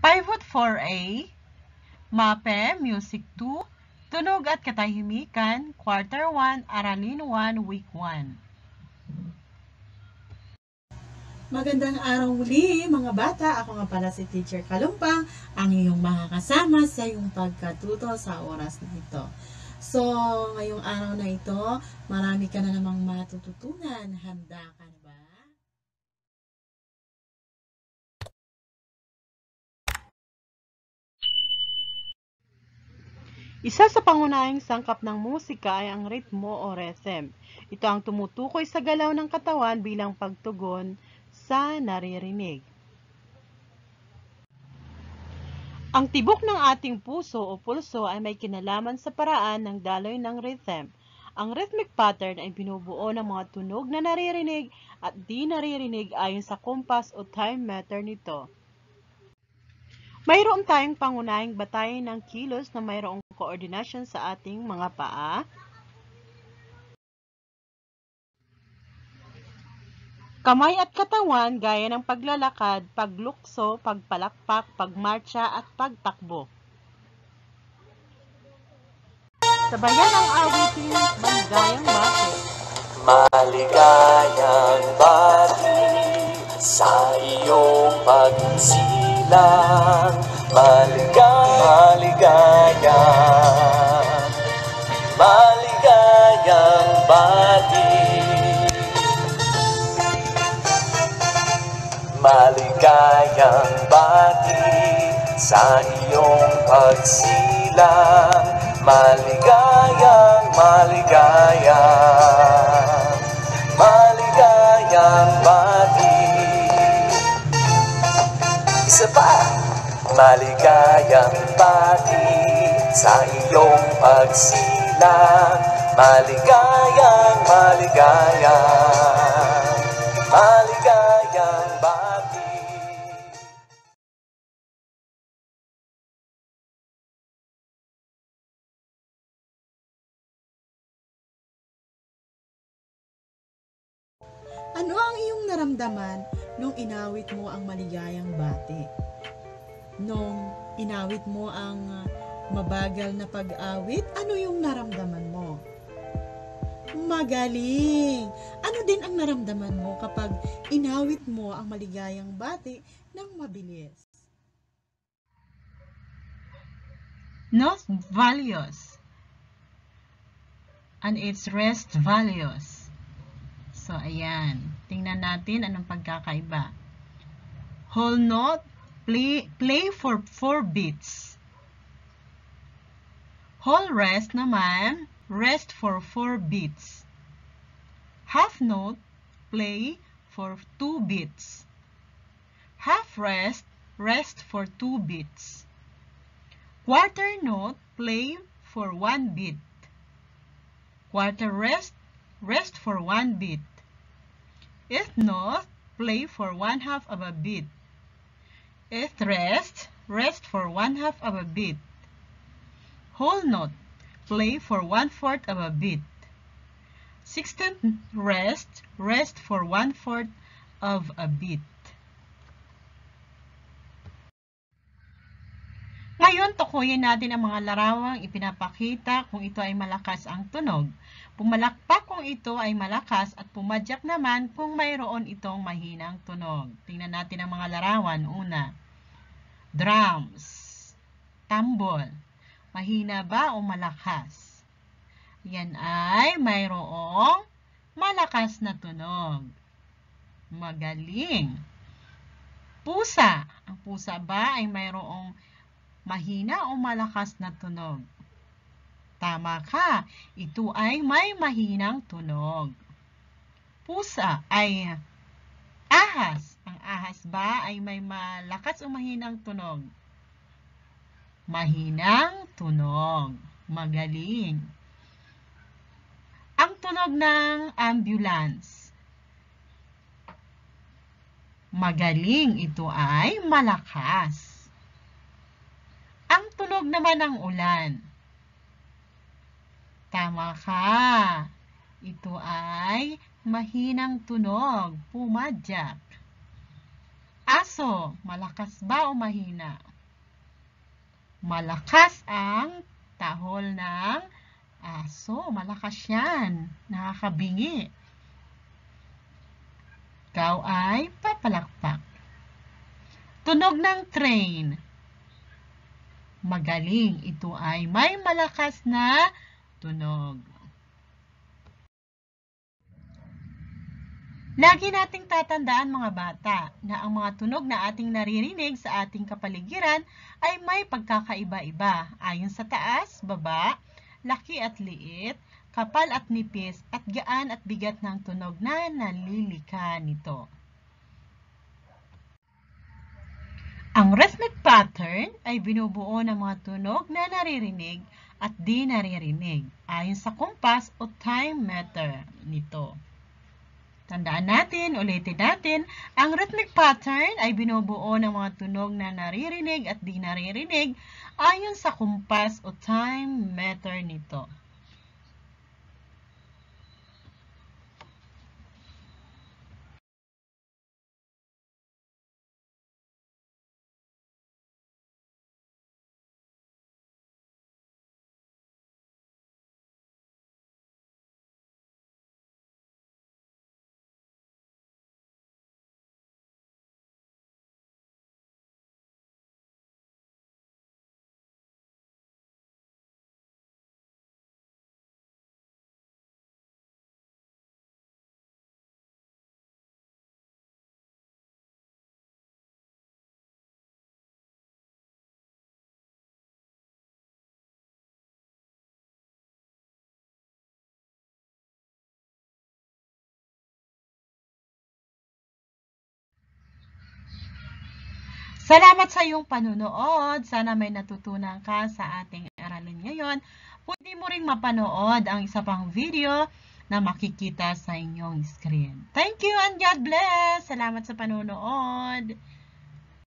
Pivot 4A, MAPE Music 2, Tunog at Katahimikan, Quarter 1, Aralin 1, Week 1. Magandang araw muli mga bata. Ako nga pala si Teacher Kalumpang, ang iyong makakasama sa iyong pagkatuto sa oras na ito. So, ngayong araw na ito, marami ka na namang matututunan. Handa ka na Isa sa pangunahing sangkap ng musika ay ang ritmo o rhythm. Ito ang tumutukoy sa galaw ng katawan bilang pagtugon sa naririnig. Ang tibok ng ating puso o pulso ay may kinalaman sa paraan ng daloy ng rhythm. Ang rhythmic pattern ay binubuo ng mga tunog na naririnig at di naririnig ayon sa kumpas o time meter nito. Mayroon tayong pangunahing batayan ng kilos na mayroong koordinasyon sa ating mga paa, kamay at katawan gaya ng paglalakad, paglukso, pagpalakpak, pagmarcha at pagtakbo. Sabayan ang awiting Maligayang Bakit. Maligayang bati sa iyong pagsilang Maligay, maligayang Maligayang bati. Maligayang bati sa iyong pagsilang Maligayang, maligayang Maligayang bati sa iyong pagsilang Maligayang, maligayang Maligayang bati Ano ang iyong naramdaman nung inawit mo ang maligayang bati? Nung inawit mo ang ah, mabagal na pag-awit, ano yung naramdaman mo? Magaling! Ano din ang naramdaman mo kapag inawit mo ang maligayang bati ng mabilis? Note values and its rest values. So, ayan. Tingnan natin anong pagkakaiba. Whole note, play, play for 4 beats. Whole rest naman, rest for 4 beats. Half note, play for 2 beats. Half rest, rest for 2 beats. Quarter note, play for 1 beat. Quarter rest, rest for 1 beat. Eighth note, play for 1 half of a beat. Eighth rest, rest for 1 half of a beat. Whole note, play for 1 fourth of a beat. Sixteenth rest, rest for 1 fourth of a beat. Ngayon, tukuyin natin ang mga larawang ipinapakita kung ito ay malakas ang tunog. Pumalakpak kung ito ay malakas at pumadyak naman kung mayroon itong mahinang tunog. Tingnan natin ang mga larawan. Una, drums, tambol. Mahina ba o malakas? Yan ay mayroong malakas na tunog. Magaling. Pusa. Ang pusa ba ay mayroong mahina o malakas na tunog? Tama ka, ito ay may mahinang tunog. Pusa ay ahas. Ang ahas ba ay may malakas o mahinang tunog? Mahinang tunog. Magaling. Ang tunog ng ambulance. Magaling, ito ay malakas. Ang tunog naman ng ulan. Tama ka. Ito ay mahinang tunog, pumadyak. aso, malakas ba o mahina? Malakas ang tahol ng aso. Malakas yan. Nakakabingi. Ikaw ay papalakpak. Tunog ng train. Magaling. Ito ay may malakas na tunog. Lagi nating tatandaan mga bata na ang mga tunog na ating naririnig sa ating kapaligiran ay may pagkakaiba-iba ayon sa taas, baba, laki at liit, kapal at nipis at gaan at bigat ng tunog na nalilika nito. Ang rhythmic pattern ay binubuo ng mga tunog na naririnig at di naririnig ayon sa kumpas o time meter nito. Tandaan natin, ulitin natin, ang rhythmic pattern ay binubuo ng mga tunog na naririnig at di naririnig ayon sa kumpas o time meter nito. Salamat sa iyong panunood. Sana may natutunan ka sa ating aralin ngayon. Pwede mo ring mapanood ang isa pang video na makikita sa inyong screen. Thank you and God bless! Salamat sa panunood!